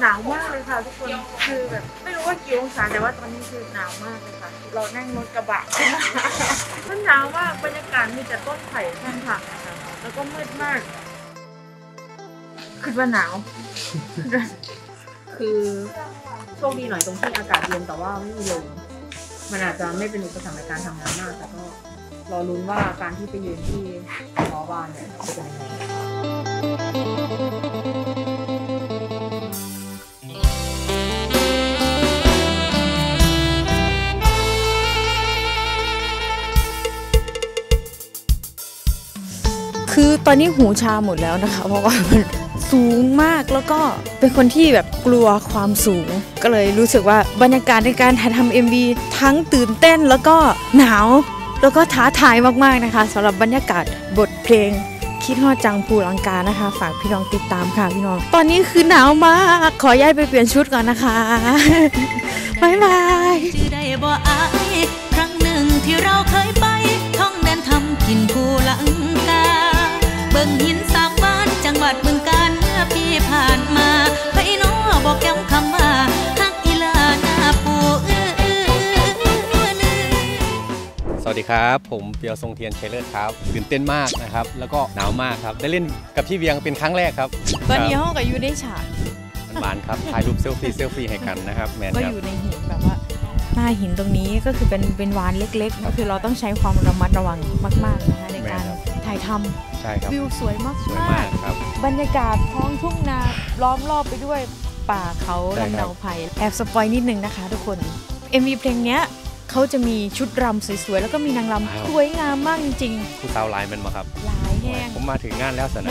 หนาวมากเลยค่ะทุกคนคือแบบไม่รู้ว่ากี่องศาแต่ว่าตอนนี้คือหนาวมากเลยค่ะ เรานั่งรถกระบะขึ้นมามันหนาวมากบรรยากาศมีแต่ต้นไผ่ข้างทางนะคะแล้วก็มืดมากคือว่าหนาว คือโชคดีหน่อยตรงที่อากาศเย็นแต่ว่าไม่มีลมมันอาจจะไม่เป็นอุปสรรคในการทำงานมากแต่ก็รอลุ้นว่าการที่ไปยืนที่หอวานเนี่ยจะเป็นยังไง คือตอนนี้หูชาหมดแล้วนะคะ เพราะว่ามันสูงมากแล้วก็เป็นคนที่แบบกลัวความสูง ก็เลยรู้สึกว่าบรรยากาศในการถ่ายทำ MV ทั้งตื่นเต้นแล้วก็หนาว แล้วก็ท้าทายมากๆนะคะสำหรับบรรยากาศบทเพลงคิดฮอดจังภูลังกานะคะ ฝากพี่น้องติดตามค่ะพี่น้อง ตอนนี้คือหนาวมาก ขอย้ายไปเปลี่ยนชุดก่อนนะคะบ๊ายบายครั้งหนึ่งที่เราเคยไปท่องเดินทำกินภูล บิ่งหินสามบ้านจังหวัดบึงกาฬเมื่อปีผ่านมาไปน้อบอกย้ำคำว่าฮักอีลาหน้าปูเอื้อเอื้อเอื้อสวัสดีครับ ผมเปียวทรงเทียนชัยเลิศครับตื่นเต้นมากนะครับ แล้วก็หนาวมากครับ ได้เล่นกับพี่เวียงเป็นครั้งแรกครับตอนนี้ห้องกับยูได้ฉากหวานครับถ่ายรูปเซลฟี่เซลฟี่ให้กันนะครับแมนก็อยู่ในหินแบบว่าหน้าหินตรงนี้ก็คือเป็นเป็นวานเล็กๆก็คือเราต้องใช้ความระมัดระวังมากๆนะคะในการ ถ่ายทำใช่ครับวิวสวยมากสวยมากครับบรรยากาศท้องทุ่งนาล้อมรอบไปด้วยป่าเขาใช่ครับลำเนาไผ่แอบสปอยนิดนึงนะคะ ทุกคน MV เพลงเนี้ยเขาจะมีชุดรำสวยๆ แล้วก็มีนางรำสวยงามมากจริงผู้สาวไลน์มันมาครับๆหลายแห้งผมมาถึงงานแล้วสนะ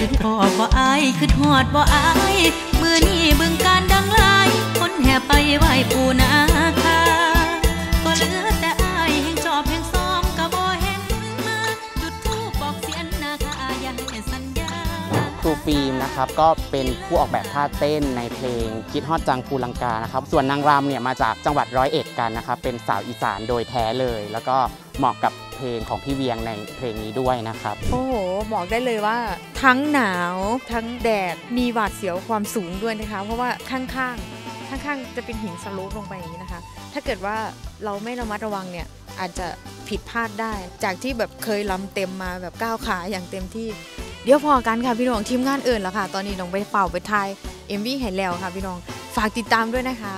คือทอดบ่อายคือทอดบ่อายมือนี่บึงการ ฟิล์มนะครับก็เป็นผู้ออกแบบท่าเต้นในเพลงคิดฮอดจังภูลังกานะครับส่วนนางรำเนี่ยมาจากจังหวัดร้อยเอ็ดกันนะครับเป็นสาวอีสานโดยแท้เลย แล้วก็เหมาะกับเพลงของพี่เวียงในเพลงนี้ด้วยนะครับ โอ้โหบอกได้เลยว่า ทั้งหนาวทั้งแดดมีหวาดเสียวความสูงด้วยนะคะ เพราะว่าข้างๆ ข้างๆ จะเป็นหินสโลปลงไปอย่างนี้นะคะ ถ้าเกิดว่าเราไม่ระมัดระวังเนี่ยอาจจะผิดพลาดได้ จากที่แบบเคยลำเต็มมาแบบก้าวขาอย่างเต็มที่ เดี๋ยวพอกันค่ะพี่น้องทีมงานเอื่นแล้วค่ะ ตอนนี้น้องไปเป่าไปทายเอ็มวีเห้แล้วค่ะพี่น้องฝากติดตามด้วยนะคะ